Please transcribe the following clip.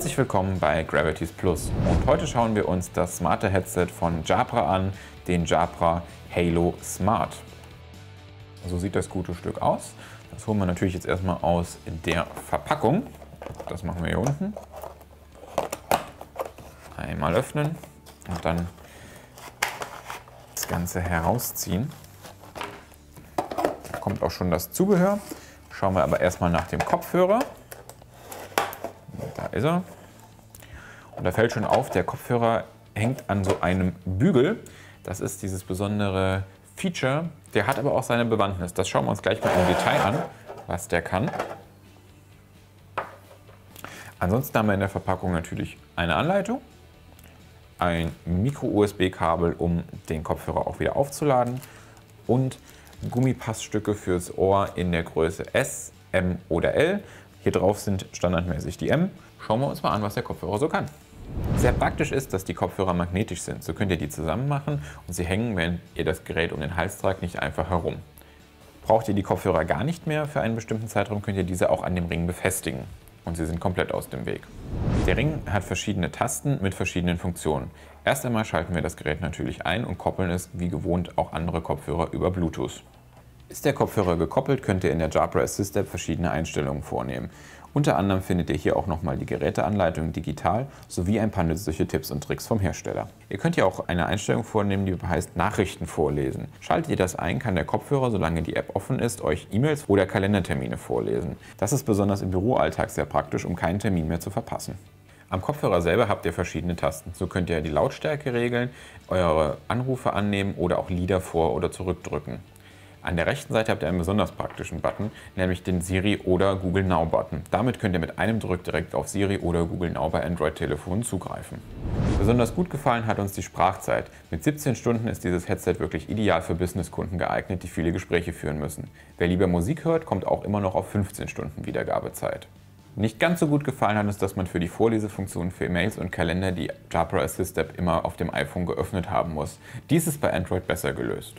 Herzlich willkommen bei Gravities Plus und heute schauen wir uns das smarte Headset von Jabra an, den Jabra Halo Smart. So sieht das gute Stück aus. Das holen wir natürlich jetzt erstmal aus der Verpackung. Das machen wir hier unten. Einmal öffnen und dann das Ganze herausziehen. Da kommt auch schon das Zubehör. Schauen wir aber erstmal nach dem Kopfhörer. Ist er. Und da fällt schon auf, der Kopfhörer hängt an so einem Bügel. Das ist dieses besondere Feature. Der hat aber auch seine Bewandtnis. Das schauen wir uns gleich mal im Detail an, was der kann. Ansonsten haben wir in der Verpackung natürlich eine Anleitung, ein Micro-USB-Kabel, um den Kopfhörer auch wieder aufzuladen und Gummipassstücke fürs Ohr in der Größe S, M oder L. Hier drauf sind standardmäßig die M. Schauen wir uns mal an, was der Kopfhörer so kann. Sehr praktisch ist, dass die Kopfhörer magnetisch sind. So könnt ihr die zusammen machen und sie hängen, wenn ihr das Gerät um den Hals tragt, nicht einfach herum. Braucht ihr die Kopfhörer gar nicht mehr für einen bestimmten Zeitraum, könnt ihr diese auch an dem Ring befestigen. Und sie sind komplett aus dem Weg. Der Ring hat verschiedene Tasten mit verschiedenen Funktionen. Erst einmal schalten wir das Gerät natürlich ein und koppeln es wie gewohnt auch andere Kopfhörer über Bluetooth. Ist der Kopfhörer gekoppelt, könnt ihr in der Jabra Assist App verschiedene Einstellungen vornehmen. Unter anderem findet ihr hier auch nochmal die Geräteanleitung digital sowie ein paar nützliche Tipps und Tricks vom Hersteller. Ihr könnt hier auch eine Einstellung vornehmen, die heißt Nachrichten vorlesen. Schaltet ihr das ein, kann der Kopfhörer, solange die App offen ist, euch E-Mails oder Kalendertermine vorlesen. Das ist besonders im Büroalltag sehr praktisch, um keinen Termin mehr zu verpassen. Am Kopfhörer selber habt ihr verschiedene Tasten. So könnt ihr die Lautstärke regeln, eure Anrufe annehmen oder auch Lieder vor- oder zurückdrücken. An der rechten Seite habt ihr einen besonders praktischen Button, nämlich den Siri oder Google Now Button. Damit könnt ihr mit einem Drück direkt auf Siri oder Google Now bei Android-Telefonen zugreifen. Besonders gut gefallen hat uns die Sprachzeit. Mit 17 Stunden ist dieses Headset wirklich ideal für Businesskunden geeignet, die viele Gespräche führen müssen. Wer lieber Musik hört, kommt auch immer noch auf 15 Stunden Wiedergabezeit. Nicht ganz so gut gefallen hat uns, dass man für die Vorlesefunktion für E-Mails und Kalender die Jabra Assist App immer auf dem iPhone geöffnet haben muss. Dies ist bei Android besser gelöst.